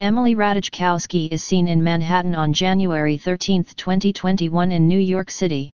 Emily Ratajkowski is seen in Manhattan on January 13, 2021 in New York City.